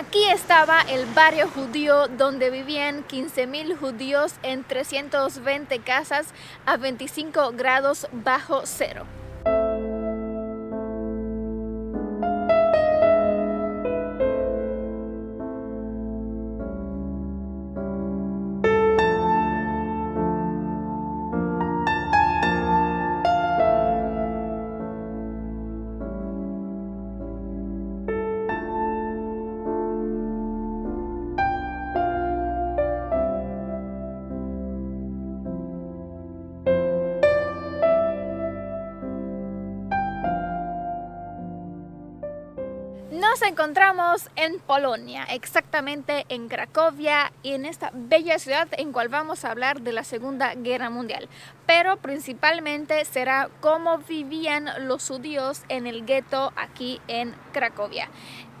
Aquí estaba el barrio judío donde vivían 15.000 judíos en 320 casas a 25 grados bajo cero. Encontramos en Polonia, exactamente en Cracovia y en esta bella ciudad en cual vamos a hablar de la Segunda Guerra Mundial. Pero principalmente será cómo vivían los judíos en el gueto aquí en Cracovia.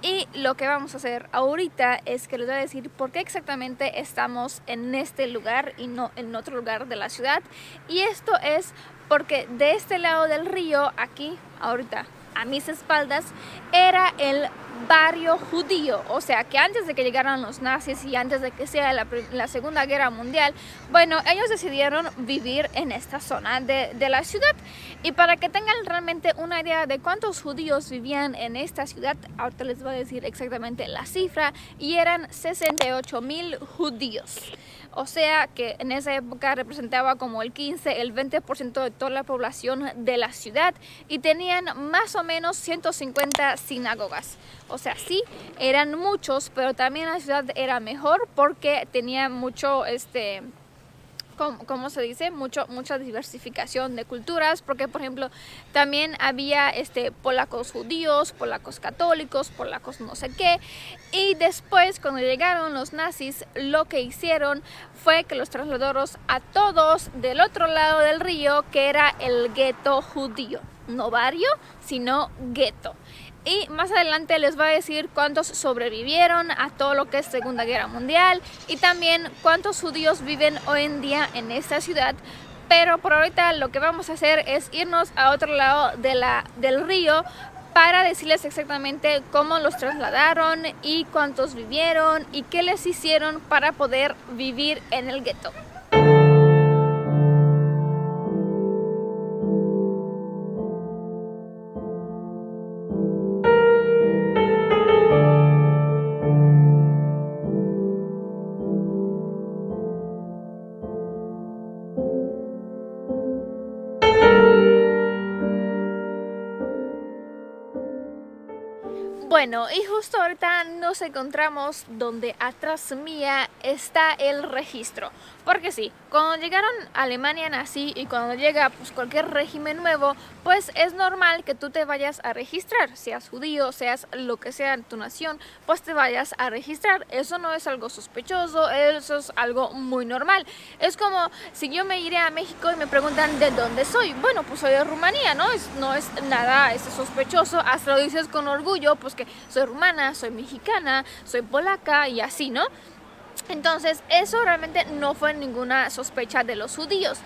Y lo que vamos a hacer ahorita es que les voy a decir por qué exactamente estamos en este lugar y no en otro lugar de la ciudad. Y esto es porque de este lado del río, aquí, ahorita a mis espaldas era el barrio judío, o sea que antes de que llegaran los nazis y antes de que sea la, Segunda Guerra Mundial, bueno, ellos decidieron vivir en esta zona de, de, la ciudad. Y para que tengan realmente una idea de cuántos judíos vivían en esta ciudad, ahorita les voy a decir exactamente la cifra, y eran 68 mil judíos. O sea que en esa época representaba como el 15, el 20% de toda la población de la ciudad y tenían más o menos 150 sinagogas. O sea, sí, eran muchos, pero también la ciudad era mejor porque tenía mucho este ¿cómo, se dice? Mucho, mucha diversificación de culturas, porque por ejemplo también había este, polacos judíos, polacos católicos, polacos no sé qué, y después cuando llegaron los nazis lo que hicieron fue que los trasladaron a todos del otro lado del río, que era el gueto judío, no barrio, sino gueto y más adelante les voy a decir cuántos sobrevivieron a todo lo que es Segunda Guerra Mundial y también cuántos judíos viven hoy en día en esta ciudad. Pero por ahorita lo que vamos a hacer es irnos a otro lado de la, del río para decirles exactamente cómo los trasladaron y cuántos vivieron y qué les hicieron para poder vivir en el gueto. Bueno, y justo ahorita nos encontramos donde atrás mía está el registro. Porque sí, cuando llegaron a Alemania nazi y cuando llega pues, cualquier régimen nuevo, pues es normal que tú te vayas a registrar. Seas judío, seas lo que sea tu nación, pues te vayas a registrar. Eso no es algo sospechoso, eso es algo muy normal. Es como si yo me iré a México y me preguntan de dónde soy. Bueno, pues soy de Rumanía, ¿no? Es, no es nada es sospechoso, hasta lo dices con orgullo, pues que soy rumana, soy mexicana, soy polaca y así, ¿no? Entonces eso realmente no fue ninguna sospecha de los judíos.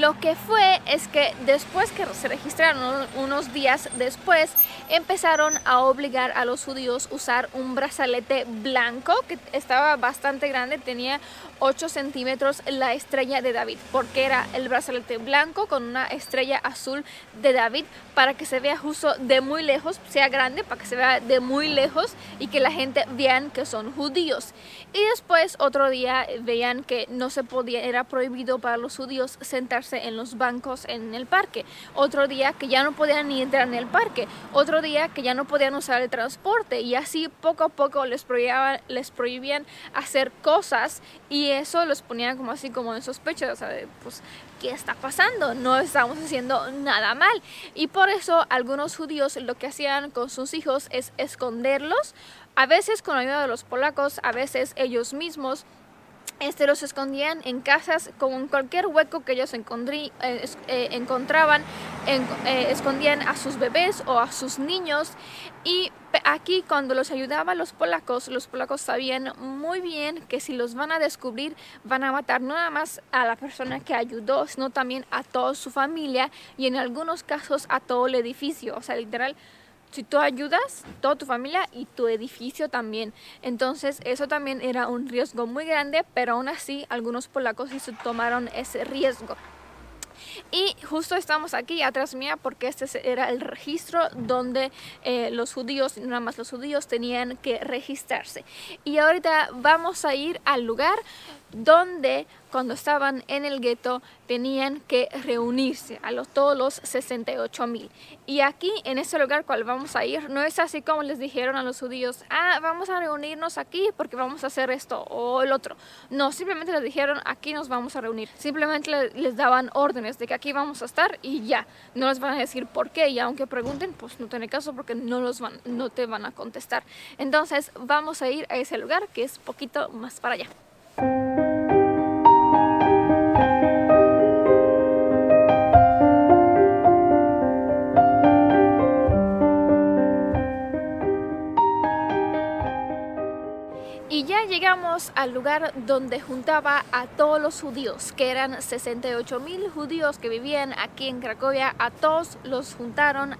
Lo que fue es que después que se registraron, unos días después, empezaron a obligar a los judíos a usar un brazalete blanco que estaba bastante grande, tenía 8 centímetros la estrella de David, porque era el brazalete blanco con una estrella azul de David para que se vea justo de muy lejos, sea grande, para que se vea de muy lejos y que la gente vean que son judíos. Y después otro día veían que no se podía, era prohibido para los judíos sentarse en los bancos en el parque. Otro día que ya no podían ni entrar en el parque. Otro día que ya no podían usar el transporte. Y así poco a poco les prohibían, les prohibían hacer cosas y eso los ponían como así como en sospecha. O sea, pues, ¿qué está pasando? No estamos haciendo nada mal. Y por eso algunos judíos lo que hacían con sus hijos es esconderlos. A veces con ayuda de los polacos, a veces ellos mismos este, los escondían en casas con cualquier hueco que ellos eh, eh, encontraban, eh, escondían a sus bebés o a sus niños. Y aquí cuando los ayudaban los polacos, los polacos sabían muy bien que si los van a descubrir van a matar no nada más a la persona que ayudó, sino también a toda su familia y en algunos casos a todo el edificio, o sea, literal si tú ayudas, toda tu familia y tu edificio también. Entonces eso también era un riesgo muy grande, pero aún así algunos polacos sí tomaron ese riesgo. Y justo estamos aquí atrás mía porque este era el registro donde eh, los judíos, nada más los judíos, tenían que registrarse. Y ahorita vamos a ir al lugar donde cuando estaban en el gueto tenían que reunirse a los, todos los 68 mil. Y aquí, en este lugar cual vamos a ir, no es así como les dijeron a los judíos, ah, vamos a reunirnos aquí porque vamos a hacer esto o el otro. No, simplemente les dijeron, aquí nos vamos a reunir. Simplemente les daban órdenes de que aquí vamos a estar y ya. No les van a decir por qué y aunque pregunten, pues no tiene caso porque no, los van, no te van a contestar. Entonces vamos a ir a ese lugar que es poquito más para allá. Llegamos al lugar donde juntaba a todos los judíos, que eran 68 mil judíos que vivían aquí en Cracovia, a todos los juntaron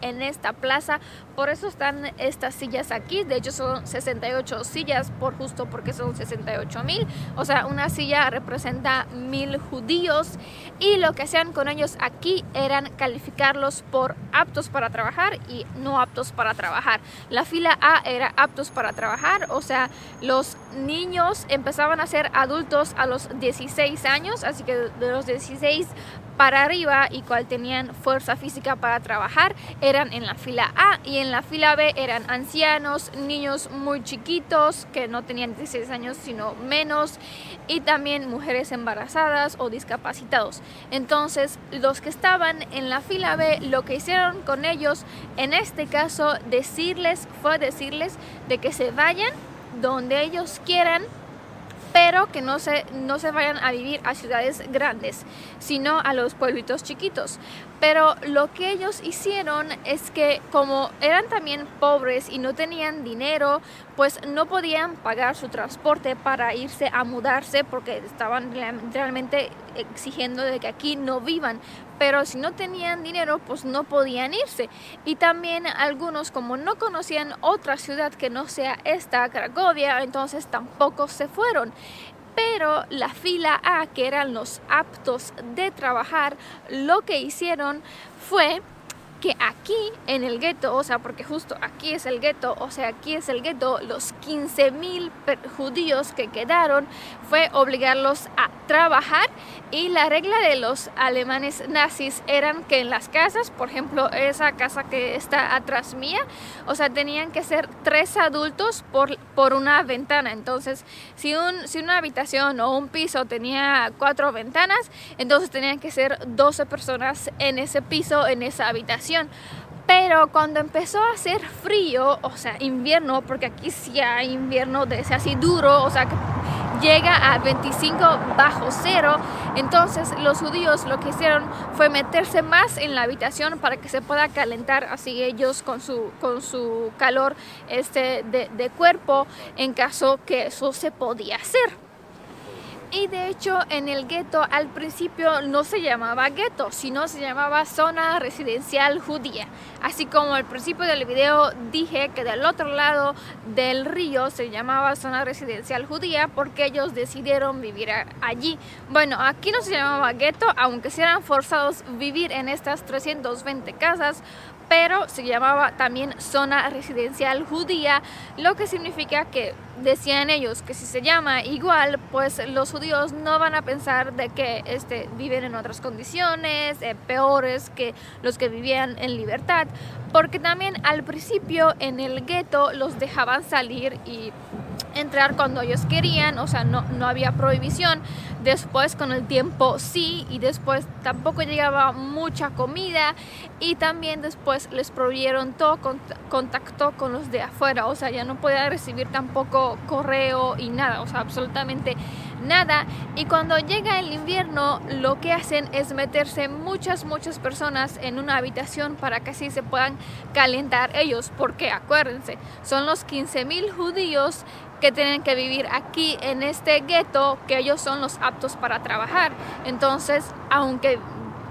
en esta plaza, por eso están estas sillas aquí, de hecho son 68 sillas, por justo porque son 68 mil, o sea, una silla representa mil judíos. Y lo que hacían con ellos aquí eran calificarlos por aptos para trabajar y no aptos para trabajar. La fila A era aptos para trabajar, o sea, los niños empezaban a ser adultos a los 16 años, así que de los 16 para arriba y cual tenían fuerza física para trabajar eran en la fila A y en la fila B eran ancianos, niños muy chiquitos que no tenían 16 años sino menos y también mujeres embarazadas o discapacitados. Entonces los que estaban en la fila B lo que hicieron con ellos en este caso decirles fue decirles de que se vayan donde ellos quieran, pero que no se, no se vayan a vivir a ciudades grandes, sino a los pueblitos chiquitos. Pero lo que ellos hicieron es que como eran también pobres y no tenían dinero, pues no podían pagar su transporte para irse a mudarse porque estaban realmente exigiendo de que aquí no vivan. Pero si no tenían dinero, pues no podían irse. Y también algunos, como no conocían otra ciudad que no sea esta, Cracovia, entonces tampoco se fueron pero la fila A, que eran los aptos de trabajar, lo que hicieron fue que aquí en el gueto, o sea, porque justo aquí es el gueto, o sea, aquí es el gueto, los 15.000 judíos que quedaron fue obligarlos a trabajar y la regla de los alemanes nazis eran que en las casas, por ejemplo, esa casa que está atrás mía, o sea, tenían que ser tres adultos por, por una ventana. Entonces, si, un, si una habitación o un piso tenía cuatro ventanas, entonces tenían que ser 12 personas en ese piso, en esa habitación. Pero cuando empezó a hacer frío, o sea, invierno, porque aquí sí hay invierno de ese así duro, o sea, que llega a 25 bajo cero, entonces los judíos lo que hicieron fue meterse más en la habitación para que se pueda calentar así ellos con su, con su calor este, de, de cuerpo en caso que eso se podía hacer. Y de hecho en el gueto al principio no se llamaba gueto, sino se llamaba zona residencial judía. Así como al principio del video dije que del otro lado del río se llamaba zona residencial judía porque ellos decidieron vivir allí. Bueno, aquí no se llamaba gueto, aunque se eran forzados vivir en estas 320 casas pero se llamaba también zona residencial judía, lo que significa que decían ellos que si se llama igual, pues los judíos no van a pensar de que este, viven en otras condiciones eh, peores que los que vivían en libertad, porque también al principio en el gueto los dejaban salir y entrar cuando ellos querían, o sea, no, no había prohibición. Después con el tiempo sí, y después tampoco llegaba mucha comida y también después les prohibieron todo contacto con los de afuera, o sea, ya no podía recibir tampoco correo y nada, o sea, absolutamente nada. Y cuando llega el invierno, lo que hacen es meterse muchas, muchas personas en una habitación para que así se puedan calentar ellos, porque acuérdense, son los 15.000 judíos que tienen que vivir aquí en este gueto, que ellos son los aptos para trabajar. Entonces, aunque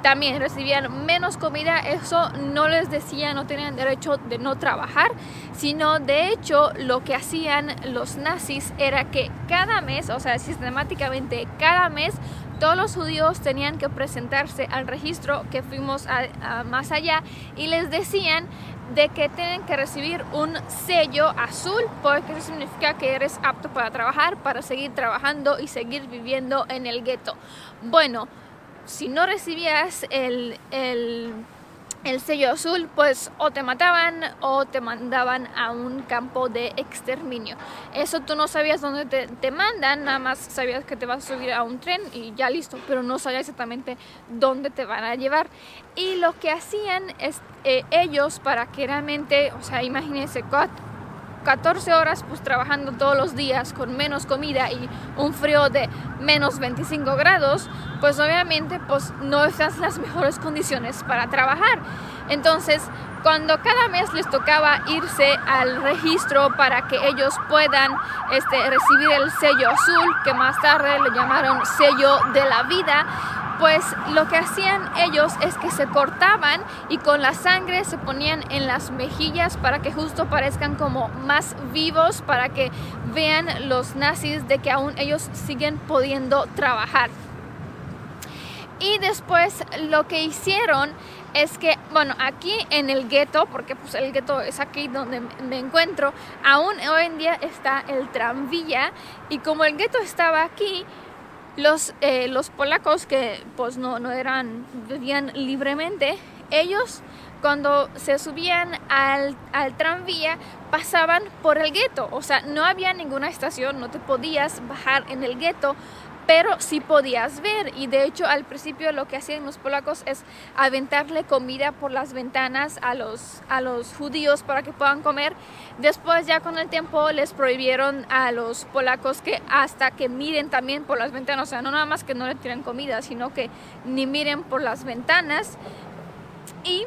también recibían menos comida, eso no les decía no tenían derecho de no trabajar, sino de hecho lo que hacían los nazis era que cada mes, o sea, sistemáticamente cada mes, todos los judíos tenían que presentarse al registro que fuimos más allá y les decían de que tienen que recibir un sello azul porque eso significa que eres apto para trabajar, para seguir trabajando y seguir viviendo en el gueto. Bueno, si no recibías el, el, sello azul, pues o te mataban o te mandaban a un campo de exterminio. Eso tú no sabías dónde te, mandan, nada más sabías que te vas a subir a un tren y ya listo, pero no sabías exactamente dónde te van a llevar. Y lo que hacían es, eh, ellos para que realmente, o sea, imagínense, 14 horas pues trabajando todos los días con menos comida y un frío de menos 25 grados, pues obviamente pues no estás en las mejores condiciones para trabajar. Entonces, cuando cada mes les tocaba irse al registro para que ellos puedan este, recibir el sello azul, que más tarde le llamaron sello de la vida, pues lo que hacían ellos es que se cortaban y con la sangre se ponían en las mejillas para que justo parezcan como más vivos, para que vean los nazis de que aún ellos siguen pudiendo trabajar. Y después lo que hicieron es que, bueno, aquí en el gueto, porque pues el gueto es aquí donde me encuentro, aún hoy en día está el tranvía y como el gueto estaba aquí, los, eh, los polacos que pues no, no eran, vivían libremente, ellos cuando se subían al, al, tranvía pasaban por el gueto, o sea, no había ninguna estación, no te podías bajar en el gueto pero sí podías ver y de hecho al principio lo que hacían los polacos es aventarle comida por las ventanas a los, a los judíos para que puedan comer. Después ya con el tiempo les prohibieron a los polacos que hasta que miren también por las ventanas, o sea, no nada más que no le tiren comida, sino que ni miren por las ventanas. Y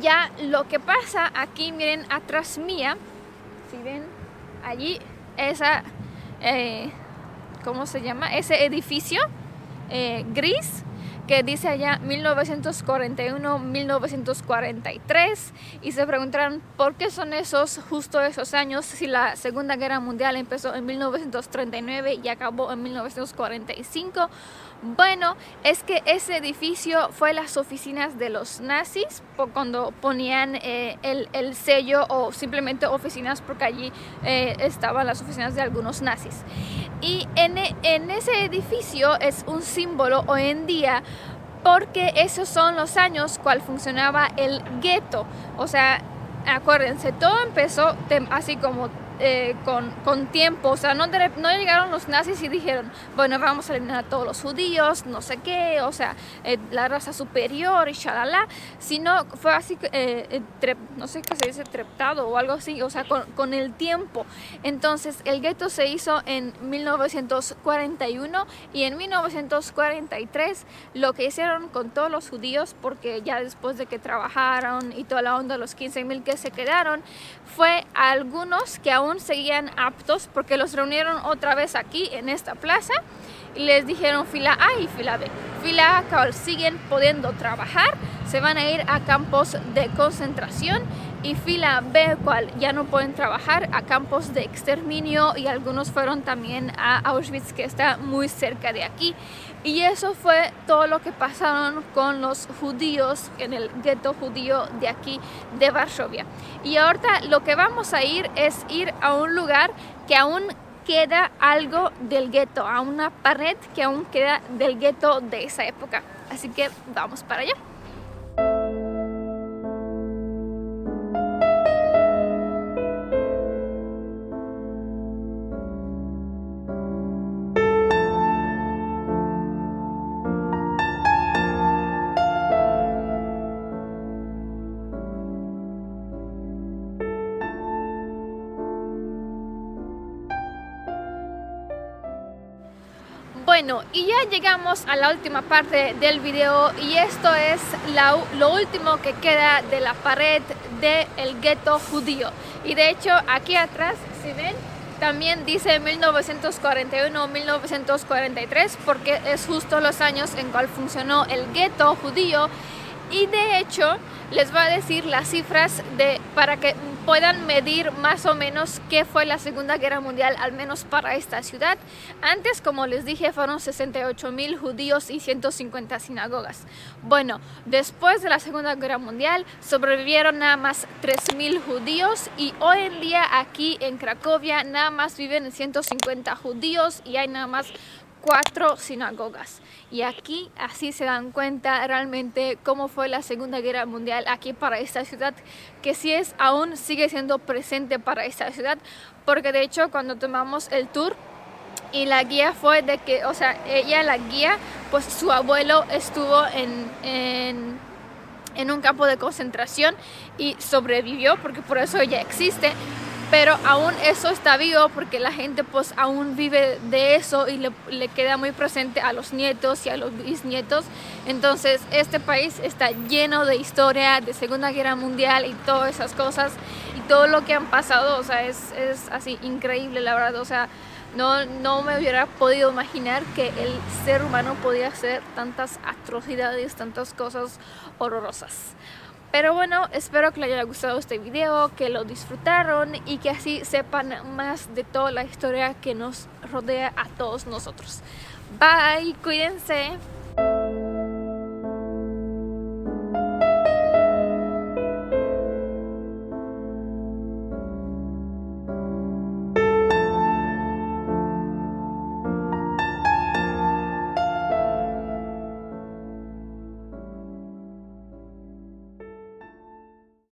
ya lo que pasa aquí, miren atrás mía, si ven allí, esa... Eh, ¿cómo se llama? Ese edificio eh, gris que dice allá 1941-1943 y se preguntaron por qué son esos justo esos años si la Segunda Guerra Mundial empezó en 1939 y acabó en 1945 bueno, es que ese edificio fue las oficinas de los nazis cuando ponían eh, el, sello o simplemente oficinas porque allí eh, estaban las oficinas de algunos nazis. Y en, en ese edificio es un símbolo hoy en día porque esos son los años cual funcionaba el gueto. O sea, acuérdense, todo empezó así como eh, con, con, tiempo, o sea, no, no, llegaron los nazis y dijeron, bueno, vamos a eliminar a todos los judíos, no sé qué, o sea, eh, la raza superior y shalala, sino fue así, eh, no sé qué se dice, treptado o algo así, o sea, con, con el tiempo. Entonces, el gueto se hizo en 1941 y en 1943 lo que hicieron con todos los judíos, porque ya después de que trabajaron y toda la onda, los 15 mil que se quedaron, fue a algunos que aún seguían aptos porque los reunieron otra vez aquí en esta plaza y les dijeron fila A y fila B. Fila A siguen pudiendo trabajar, se van a ir a campos de concentración y fila B, cual ya no pueden trabajar, a campos de exterminio y algunos fueron también a Auschwitz, que está muy cerca de aquí. Y eso fue todo lo que pasaron con los judíos en el gueto judío de aquí de Varsovia. Y ahorita lo que vamos a ir es ir a un lugar que aún queda algo del gueto, a una pared que aún queda del gueto de esa época. Así que vamos para allá. Y ya llegamos a la última parte del video y esto es lo último que queda de la pared del gueto judío. Y de hecho aquí atrás, si ven, también dice 1941 o 1943 porque es justo los años en cual funcionó el gueto judío y de hecho les voy a decir las cifras de, para que puedan medir más o menos qué fue la Segunda Guerra Mundial, al menos para esta ciudad. Antes, como les dije, fueron 68 mil judíos y 150 sinagogas. Bueno, después de la Segunda Guerra Mundial sobrevivieron nada más 3 mil judíos y hoy en día aquí en Cracovia nada más viven 150 judíos y hay nada más cuatro sinagogas. Y aquí así se dan cuenta realmente cómo fue la Segunda Guerra Mundial aquí para esta ciudad, que sí es aún sigue siendo presente para esta ciudad, porque de hecho cuando tomamos el tour y la guía fue de que, o sea, ella la guía, pues su abuelo estuvo en, en, en un campo de concentración y sobrevivió, porque por eso ella existe, pero aún eso está vivo porque la gente pues aún vive de eso y le, queda muy presente a los nietos y a los bisnietos. Entonces este país está lleno de historia de Segunda Guerra Mundial y todas esas cosas y todo lo que han pasado, o sea, es, es así increíble la verdad, o sea, no, no me hubiera podido imaginar que el ser humano podía hacer tantas atrocidades, tantas cosas horrorosas. Pero bueno, espero que les haya gustado este video, que lo disfrutaron y que así sepan más de toda la historia que nos rodea a todos nosotros. Bye, cuídense.